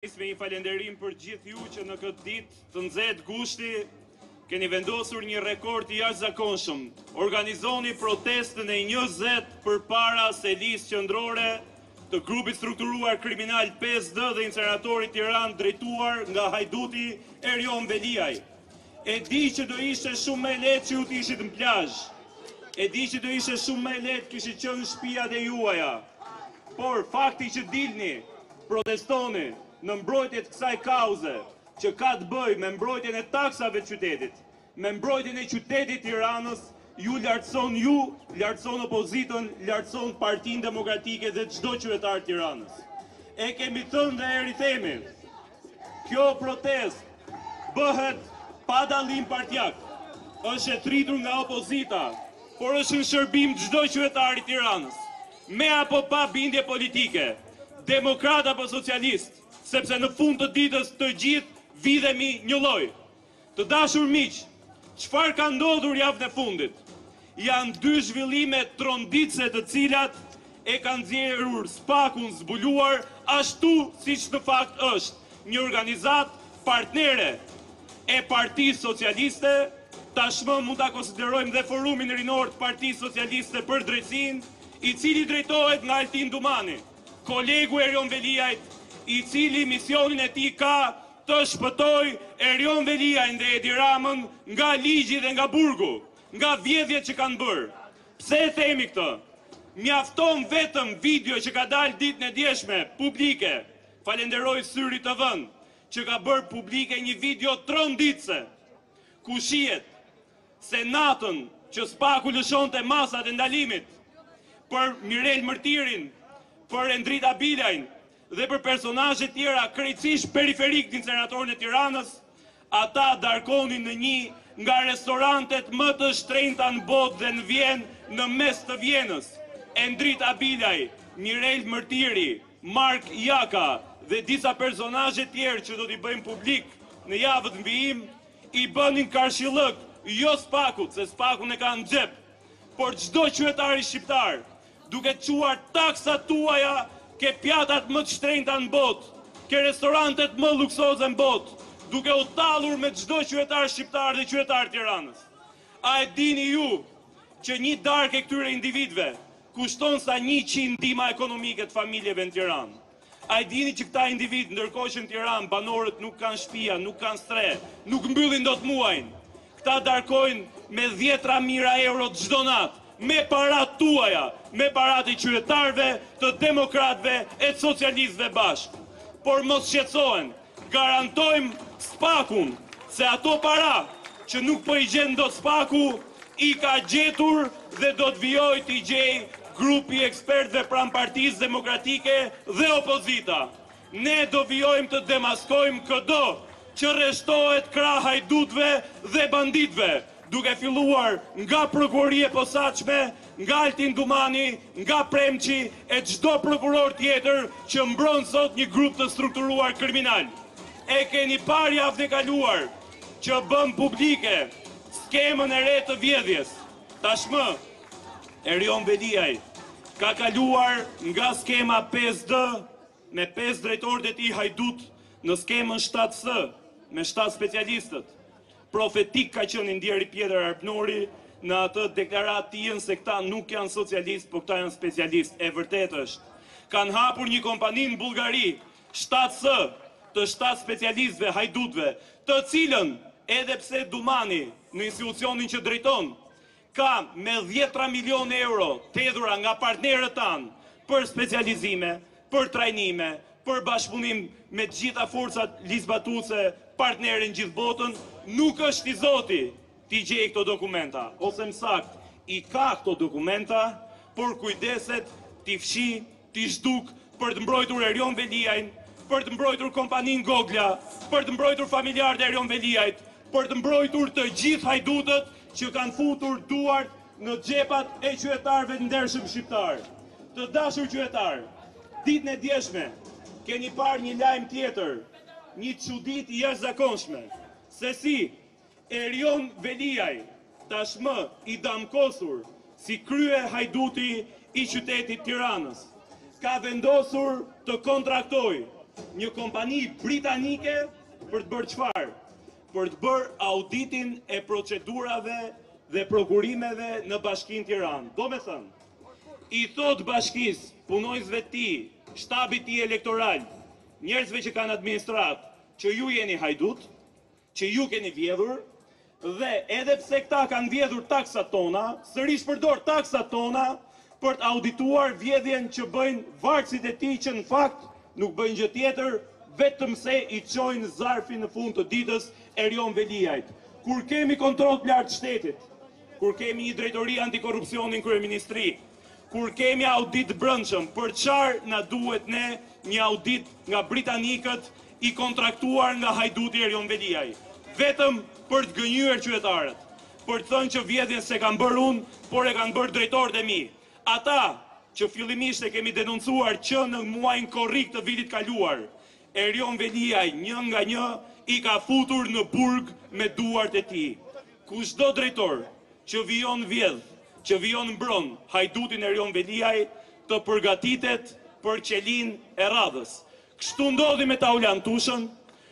Nis me një falenderim për gjithë ju që në këtë ditë të nxehtë gushti keni vendosur një rekord të jashtëzakonshëm. Organizoni protestën e 20 përpara selisë qendrore të grupit strukturuar kriminal 5D dhe inceneratorit Tiranë drejtuar nga hajduti Erion Veliaj. E di që do ishte shumë më e lehtë që ju të ishit në plazh. E di që do ishte shumë më e lehtë të kishit qenë në shtëpiat e juaja. Por fakti që dilni Protestoni në mbrojtje të kësaj kauze që ka të bëjë me mbrojtjen e taksave të qytetit, me mbrojtjen e qytetit të Tiranës, ju lartëson ju, lartëson opozitën, lartëson Partinë Demokratike dhe çdo qytetar të Tiranës. E kemi thënë dhe e rithemi, kjo protestë bëhet pa dallim partiak, është e thirrur nga opozita, por është në shërbim të çdo qytetari të Tiranës, me apo pa bindje politike. demokrat apo socialist, sepse në fund të ditës të gjithë vidhemi njëlloj. Të dashur miq, çfarë ka ndodhur javën e fundit? Janë dy zhvillime tronditëse të cilat e kanë nxjerrë SPAK-un zbuluar ashtu siç në fakt është, një organizatë partnere e Partisë Socialiste, tashmë mund ta konsiderojmë dhe Forumin Rinor të Partisë Socialiste për Drejtësinë, i cili drejtohet nga Altin Dumani, kolegu i Erion Veliajt, i cili mision të tij ka të shpëtojë Erion Veliajn dhe Edi Ramën nga ligji dhe nga burgu, nga vjedhjet që kanë bërë. Pse e themi këtë? Mjafton vetëm video që ka dalë ditën e djeshme publike, falenderoj Syri TV-në që ka bërë publike një video tronditëse, ku shihet se natën që SPAK-u lëshonte masat e ndalimit për Mirel Mërtirin, për Endrit Habilajn dhe për personazhe të tjera krejtësisht periferike të inceneratorit e Tiranës, ata darkonin në një nga restorantet më të shtrenjta në botë dhe në Vjenë, në mes të Vjenës. Endrit Habilaj, Mirel Mërtiri, Mark Jaka dhe disa personazhe të tjerë që do t'i bëjmë publik në javët në vijim, I bënin karshillëk jo Spakut, se Spakun e kanë në xhep, por çdo qytetari shqiptar, duke çuar taksat tuaja ke pjatat më të shtrenjta në botë, ke restorantet më luksoze në botë, duke u tallur me çdo qytetar shqiptar dhe qytetar të Tiranës. A e dini ju që një darkë e këtyre individëve kushton sa njëqind ndihma ekonomike të familjeve në Tiranë? A e dini që këta individë, ndërkohë që në Tiranë banorët nuk kanë shpia, nuk kanë strehë, nuk mbyllin dot muajin. Këta darkojnë me dhjetra mijëra euro çdo natë, me paratë tuaja, me paratë e qytetarëve, të demokratëve e të socialistëve bashkë. Por mos shqetësohen, Garantojmë SPAK-un se ato para që nuk po i gjen dot SPAK-u, i ka gjetur dhe do të vijojë t'i gjejë grupi i ekspertëve pranë Partisë Demokratike dhe opozita. Ne do vijojmë të demaskojmë këdo që rreshtohet krah hajdutëve dhe banditëve. duke filluar nga prokuroria e posaçme, nga Altin Dumani, nga Premçi e çdo prokuror tjetër që mbron sot një grup të strukturuar kriminal. E keni parë javën e kaluar që bëmë publike skemën e re të vjedhjes. Tashmë Erion Veliaj ka kaluar nga skema 5D me pesë drejtorët e tij hajdutë në skemën shtatë S me shtatë specialistët. Profetik ka qenë i ndjeri Pjetër Arbnori në atë deklaratë të tijën se këta nuk janë socialistë, po këta janë specialistë. E vërtetë është. Kanë hapur një kompani në Bullgari, shtatë S, të shtatë specialistëve, hajdutëve, të cilën, edhe pse Dumani, në institucionin që drejton, Ka me dhjetra milionë euro të hedhura nga partnerët tanë për specializime, për trajnime, për bashkëpunim me të gjitha forcat ligjzbatuese partnere në gjithë botën, nuk është i zoti t'i gjejë këto dokumenta, ose më saktë, i ka këto dokumenta, por kujdeset t'i fshijë T'i zhdukë për të mbrojtur Erion Veliajn, për të mbrojtur kompaninë Gogla, për të mbrojtur familjarët e Erion Veliajt, për të mbrojtur të gjithë hajdutët që kanë futur duart në xhepat e qytetarëve të ndershëm shqiptarë. Të dashur qytetarë, ditën e djeshme keni parë një lajm tjetër, një çudi të jashtëzakonshme, se si Erion Veliaj, tashmë i damkosur si kryehajduti i qytetit të Tiranës, ka vendosur të kontraktojë një kompani britanike për të bërë çfarë? Për të bërë auditin e procedurave dhe prokurimeve në Bashkinë Tiranë. Domethënë, i thotë bashkisë, punonjësve të tij, shtabit të tij elektoral, njerëzve që ka në administratë, që ju jeni hajdutë, që ju keni vjedhur dhe edhe pse këta kanë vjedhur taksat tona, sërish përdor taksat tona për të audituar vjedhjen që bëjnë varësit e tij që në fakt nuk bëjnë gjë tjetër vetëm se i çojnë zarfin në fund të ditës Erion Veliajt. Kur kemi kontroll të lartë shtetit, kur kemi një drejtori antikorrupsion në kryeministri, kur kemi audit të brëndshëm, për çar na duhet ne një audit nga britanikët i kontraktuar nga hajduti Erion Veliaj, vetëm për të gënjyer qytetarët, për të thënë që vjedhjen s'e kam bërë unë, por e kanë bërë drejtorët e mi. Ata, që fillimisht e kemi denoncuar që në muajin korrik të vitit kaluar, Erion Veliaj një nga një i ka futur në burg me duart e tij. Kushdo drejtor që vijon vjedh, që vijon mbron hajdutin Erion Veliaj, të përgatitet për qelinë e radhës. Kështu ndodhi me Taulant Tushën,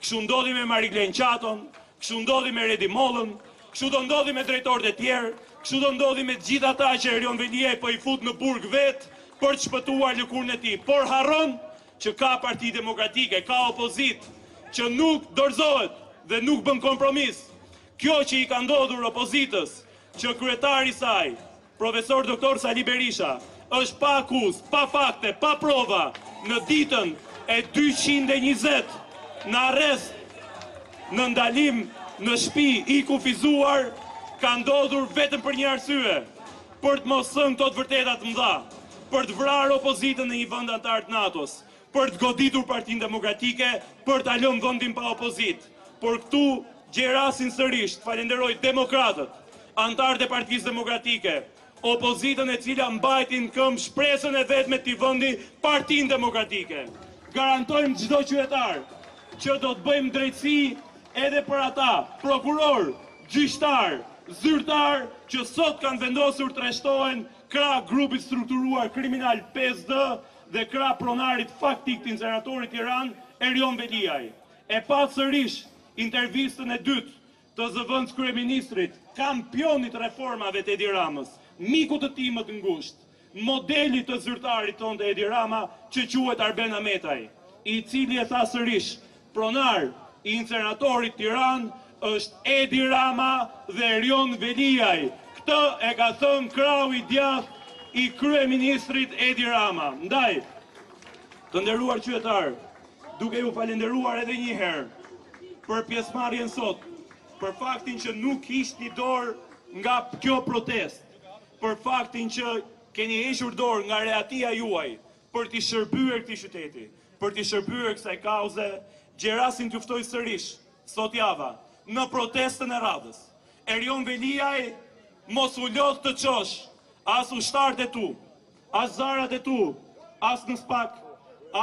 kështu ndodhi me Mariglen Qaton, kështu ndodhi me Redi Mollën, kështu do ndodhi me drejtorët e tjerë, kështu do ndodhi me gjithë ata që Erion Veliaj po i fut në burg vetë për të shpëtuar lëkurën e tij. Por harron që ka Parti Demokratike, ka opozitë që nuk dorëzohet dhe nuk bën kompromis. Kjo që i ka ndodhur opozitës, që kryetari i saj Profesor Doktor Sali Berisha është pa akuzë, pa fakte, pa prova në ditën e dyqind e njëzet në arrest në ndalim në shpi i kufizuar ka ndodhur vetëm për një arsye për të mos thënë këto të vërteta të mëdha për të vrarë opozitën në një vënd anëtar të natos për të goditur Partinë Demokratike për ta lënë vëndin pa opozitë por këtu gjej rastin sërish të falenderoj demokratët Anëtarët e Partisë Demokratike, opozitën e cila mbajti në këmbë shpresën e vetme të këtij vëndi Partinë Demokratike. Garantojmë çdo qytetar që do të bëjmë drejtësi edhe për ata prokurorë, gjyqtarë, zyrtarë që sot kanë vendosur të rreshtohen krah grupit strukturuar kriminal 5D dhe krah pronarit faktik të inceneratorit Tiranë, Erion Veliaj. E patë sërish intervistën e dytë të zëvendëskryeministrit, kampionit të reformave të Edi Ramës, mikut të tij më të ngushtë, modelit të zyrtarit thonte Edi Rama që quhet Arben Ahmetaj, i cili e tha sërish, pronar i inceneratorit Tiranë është Edi Rama dhe Erion Veliaj, këtë e ka thënë krahu i djathtë i kryeministrit Edi Rama. Ndaj, të nderuar qytetarë, Duke ju falenderuar edhe një herë për pjesëmarrjen sot, për faktin që nuk hiqni dorë nga kjo protestë, për faktin që keni hequr dorë nga rehatia juaj për t'i shërbyer këtij qyteti, për t'i shërbyer kësaj kauze, gjej rastin t'ju ftoj sërish sot java në protestën e radhës. Erion Veliaj, mos u lodh të çosh as ushtarët e tu. As zarrat e tu, as në SPAK,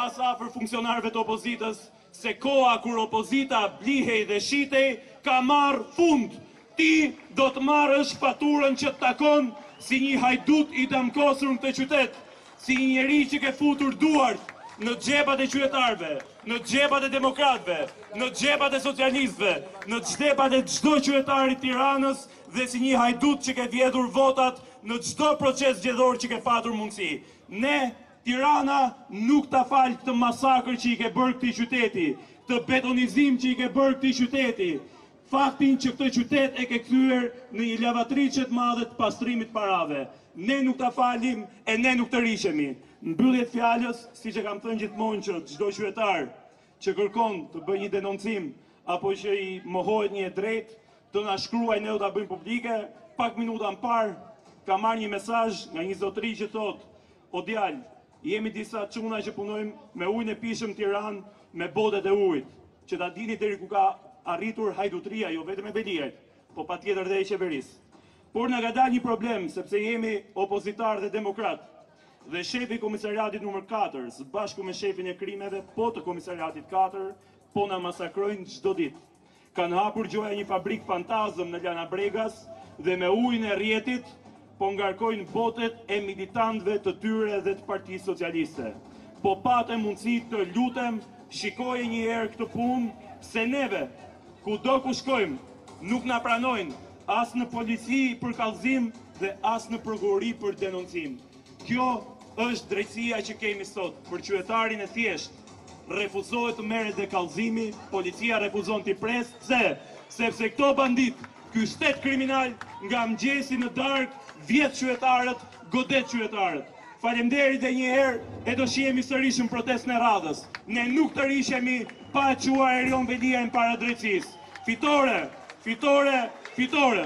as afër funksionarëve të opozitës, se koha kur opozita blihej dhe shitej ka marrë fund! Ti do të marrësh faturën që të takon si një hajdut i damkosur në këtë qytet, si një njeri që ke futur duart në xhepat e qytetarëve, në xhepat e demokratëve, në xhepat e socialistëve, në xhepat e çdo qytetari të Tiranës dhe si një hajdut që ke vjedhur votat në çdo proces zgjedhor që ke patur mundësi. Ne, Tirana, nuk ta fal këtë masakër që i ke bërë këtij qyteti, këtë betonizim që i ke bërë këtij qyteti, faktin që këtë qytet e ke kthyer në një lavatriçe të madhe të pastrimit të parave. Ne nuk ta falim e ne nuk tërhiqemi. Në mbyllje të fjalës, siç e kam thënë gjithmonë që çdo qyetar që kërkon të bëjë një denoncim apo që i mohohet një e drejtë, të na shkruajë ne do ta bëjmë publike. Pak minuta më parë kam marrë një mesazh nga një zotëri që thotë, o djalë, jemi disa çuna që punojmë me ujin e pijshëm në Tiranë me botet e ujit, që ta dini deri ku ka arritur hajdutëria jo vetëm e Veliajt, po patjetër dhe e qeverisë. Por na ka dalë një problem sepse jemi opozitarë dhe demokratë. Dhe shefi i komisariatit numër katër, së bashku me shefin e krimeve po të komisariatit katër, po na masakrojnë çdo ditë. Kanë hapur gjoja një fabrikë fantazëm në Lana Bregas dhe me ujin e rrjetit po ngarkojnë botet e militantëve të tyre dhe të Partisë Socialiste. Po pate mundësi të lutem shikoje njëherë këtë punë se neve kudo ku shkojmë nuk na pranojnë As në polici për kallëzim dhe as në prokurori për denoncim. Kjo është drejtësia që kemi sot, për qyetarin e thjeshtë refuzohet të merret dhe kallëzimi, policia refuzon t'i presë, pse? Sepse këto banditë, ky shtet kriminal nga mëngjesi në darkë vjedh qytetarët, godet qytetarët. Faleminderit dhe një herë e do shihemi sërish në protestën e radhës. Ne nuk tërhiqemi pa e çuar Erion Veliajn para drejtësisë. Fitore! Fitore! Fitore!